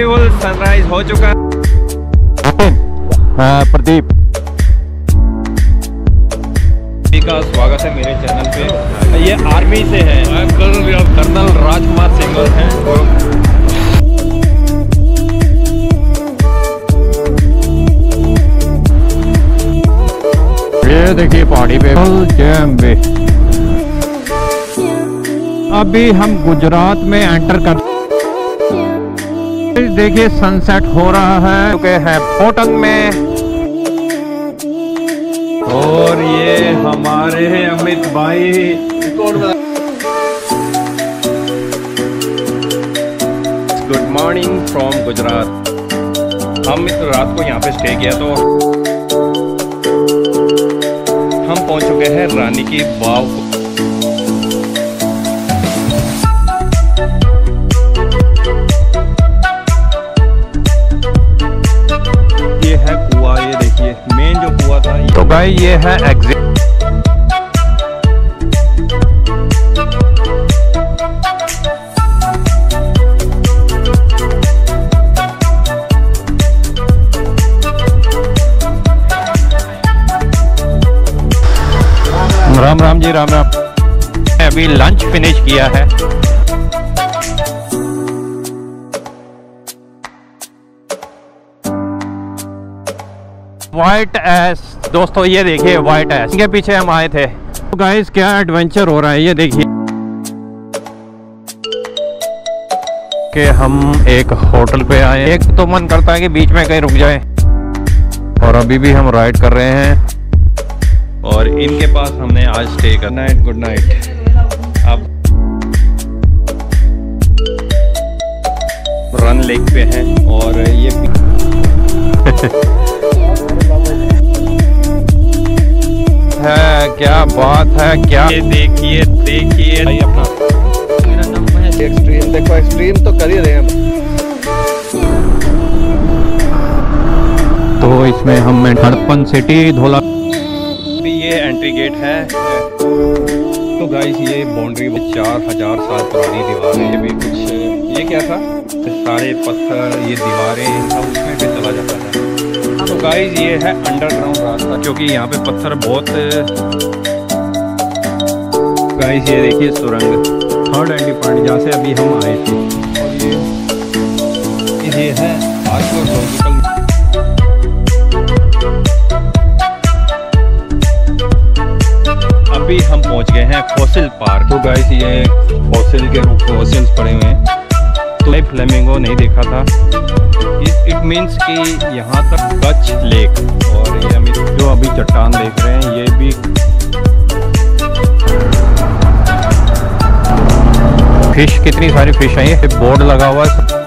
Beautiful sunrise हो चुका हाँ प्रदीप का स्वागत है मेरे चैनल पे ये आर्मी से है कर्नल राजकुमार सिंगल हैं और ये देखिए पहाड़ी पे जैम अभी हम गुजरात में एंटर कर देखिए सनसेट हो रहा है। चुके हैं पोटंग में। और ये हमारे हैं अमित भाई। गुड मॉर्निंग फ्रॉम गुजरात हम इस रात को यहाँ पे स्टे किया तो हम पहुँच चुके हैं रानी की वाव कुआ था तो भाई ये है एग्जिट राम राम जी, राम राम। अभी लंच फिनिश किया है। वाइट एस दोस्तों, ये देखिए वाइट एस इनके पीछे हम आए थे। तो गाइस क्या एडवेंचर हो रहा है? ये देखिए। कि हम एक होटल पे आए। एक तो मन करता है कि बीच में कहीं रुक जाए। और अभी भी हम राइड कर रहे हैं। और इनके पास हमने आज स्टे करना है। गुड नाइट अब रन लेक पे हैं। और ये है क्या बात है क्या ये देखिए देखिए। अपना। एक्सट्रीम देखो एक्सट्रीम तो कर ही रहे हैं। तो इसमें हम हड़पन सिटी धोला ये एंट्री गेट है। तो गाइस ये बाउंड्री में चार हज़ार साल पुरानी दीवार है। ये भी कुछ ये क्या था? सारे पत्थर ये दीवारें सब उसमें भी चला जाता है। गाइस ये है अंडरग्राउंड रास्ता, क्योंकि यहाँ पे पत्थर बहुत गाइस ये देखिए सुरंग। थर्ड एंडी पॉइंट जहाँ से अभी हम आए थे। और ये ये है अभी हम पहुँच गए हैं फॉसिल पार्क तो गाइस ये फॉसिल के फॉसिल्स पड़े हुए हैं। मैं फ्लेमिंगो नहीं देखा था। इट मीन्स कि यहाँ तक कच्छ लेक और ये हम जो अभी चट्टान देख रहे हैं, ये भी फ़िश कितनी सारी फ़िश आई है बोर्ड लगा हुआ है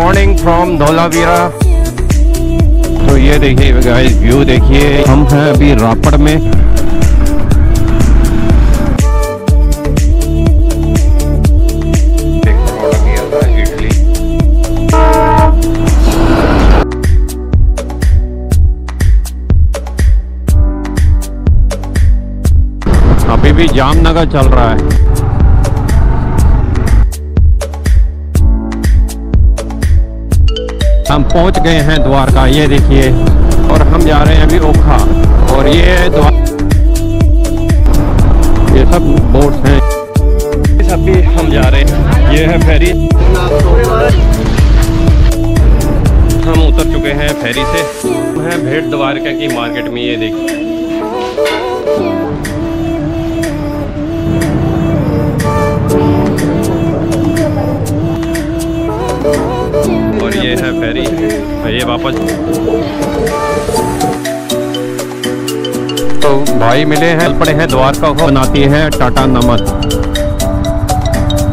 मॉर्निंग फ्रॉम धोलावीरा। तो ये देखिए गाइस व्यू देखिए। हम हैं अभी रापड़ में। अभी भी जामनगर चल रहा है। हम पहुँच गए हैं द्वारका, ये देखिए। और हम जा रहे हैं अभी ओखा। और ये द्वार ये सब बोट्स हैं। अभी हम जा रहे हैं। ये है फेरी हम उतर चुके हैं फेरी से। हम हैं भेड़ द्वारका की मार्केट में, ये देखिए। और ये है फेरी ये वापस तो भाई मिले हैं पड़े हैं द्वारका को बनाती है टाटा नमक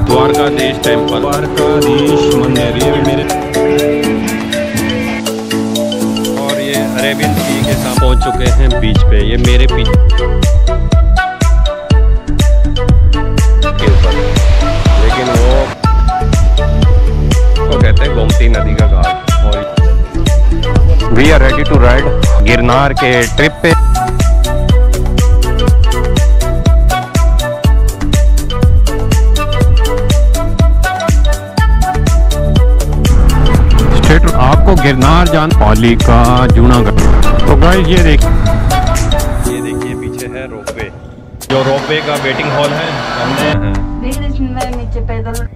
द्वारकाधीश टेंपल द्वारकाधीश मंदिर ये भी मेरे और ये अरेबियन सी के साथ पहुँच चुके हैं बीच पे। ये मेरे पीछे गिरनार के ट्रिप पे। आपको गिरनार जान पाली का जूनागढ़। तो गाइस ये देख ये देखिए पीछे है रोपवे। जो रोपवे का वेटिंग हॉल है सामने है। देख रहे मैं नीचे पैदल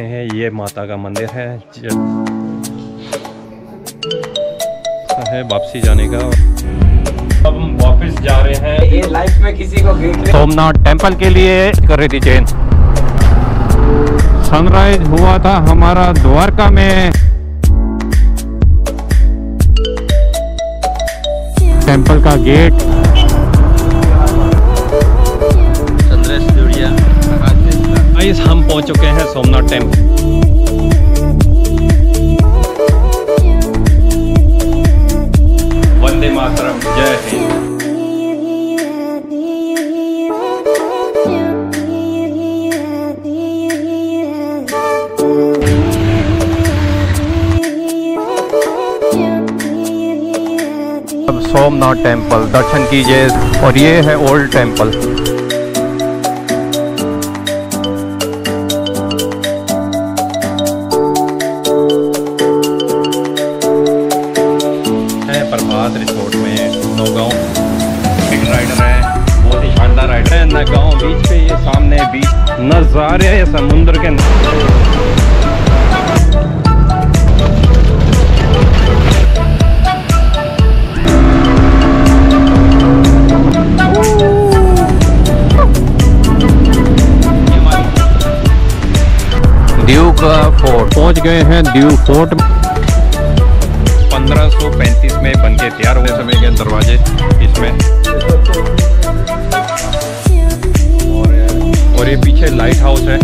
है ये माता का मंदिर है। ज- है वापसी जाने का। अब हम वापस जा रहे हैं। ये लाइफ में किसी को सोमनाथ टेंपल के लिए कर रही थी चेंज सनराइज हुआ था हमारा द्वारका में। टेंपल का गेट हम पहुँच चुके हैं सोमनाथ टेंपल सोमनाथ टेंपल दर्शन कीजिए, और ये है ओल्ड टेंपल में राइडर है, बहुत ही राइडर है। बीच सामने बीच नज़ारे समुद्र के फोर्ट पहुँच गए हैं ड्यू फोर्ट। 1535 में बन के तैयार हुए समय के दरवाजे इसमें। और और ये पीछे लाइट हाउस है।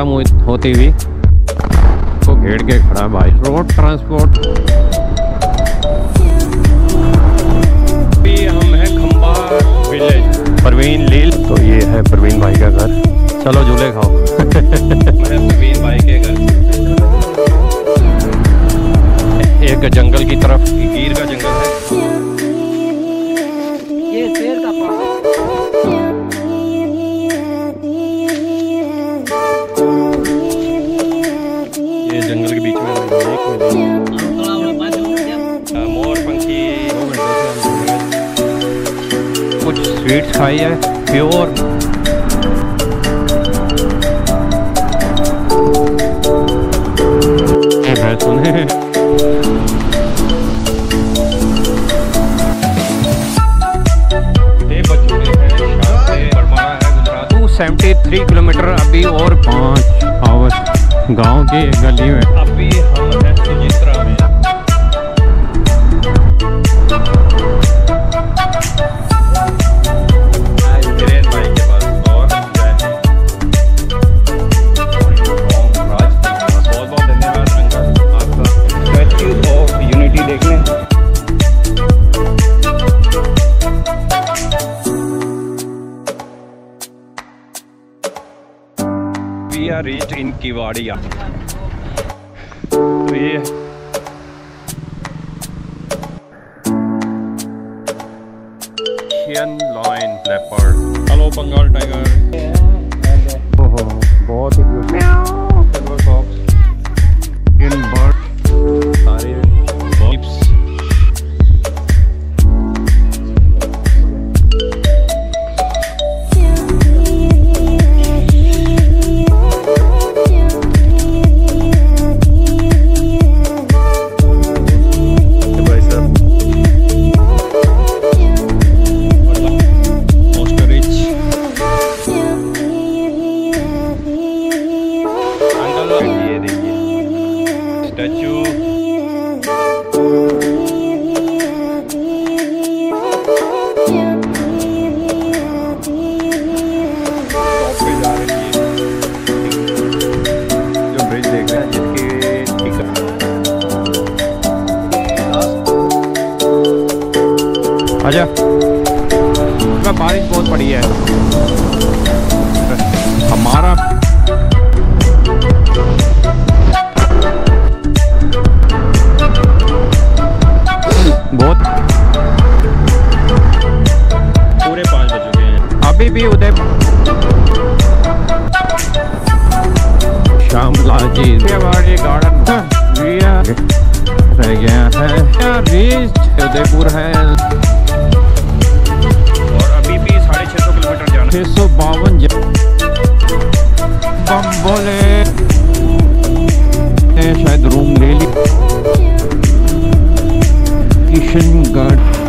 खत्म होती हुई तो घेर के खड़ा है भाई। रोड ट्रांसपोर्ट हम हैं विलेज परवीन लील तो ये है परवीन भाई का घर। चलो झूले खाओ। कुछ स्वीट्स खाई है प्योर सुने घूमे बज चुके शाम से बरमाड़ा गुजरात 273 किलोमीटर अभी और पाँच आवर्स गाँव की गली में। अभी हम इनकी वाड़िया तो ये हेलो बंगाल टाइगर बहुत ही दूर है। और अभी भी साढ़े छः सौ किलोमीटर जाना छः सौ बावन बोले। शायद रूम ले ली। किशनगढ़।